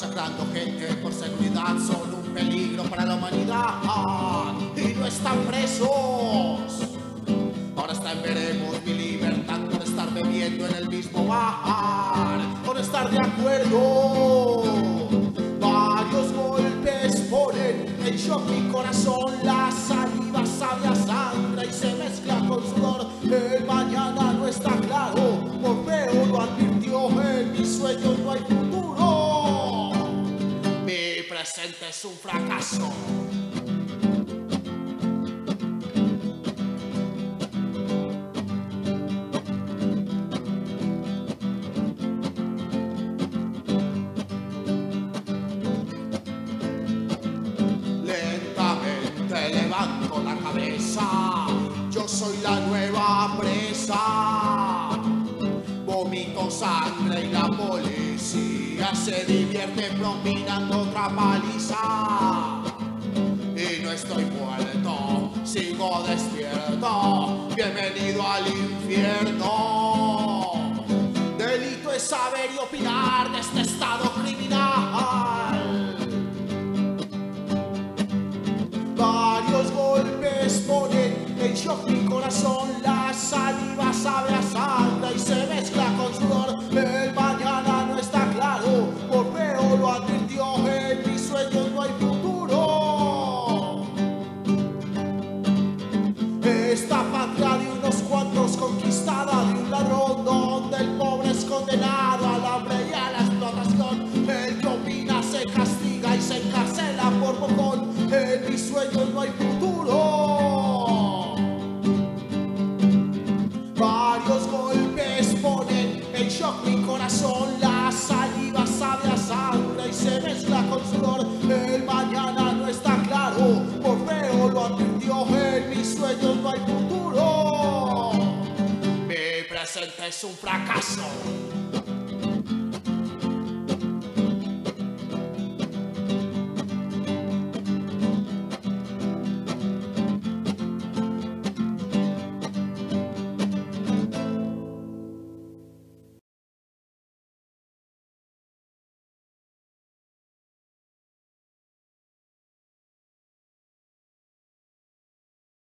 masacrando gente por seguridad son un peligro para la humanidad y no están presos. Ahora está en veremos mi libertad por estar bebiendo en el mismo bar, por estar de acuerdo. Presente es un fracaso. Lentamente levanto la cabeza, yo soy la nueva presa. Vomito sangre y la policía se divierte propinando otra paliza. Y no estoy muerto, sigo despierto, bienvenido al infierno. Delito es saber y opinar de este estado criminal. Varios golpes ponen en shock mi corazón, la saliva sabe sueños no hay futuro. Varios golpes ponen en shock mi corazón. La saliva sabe a sangre y se mezcla con sudor. El mañana no está claro, por feo lo advirtió. En mis sueños no hay futuro. Mi presente es un fracaso.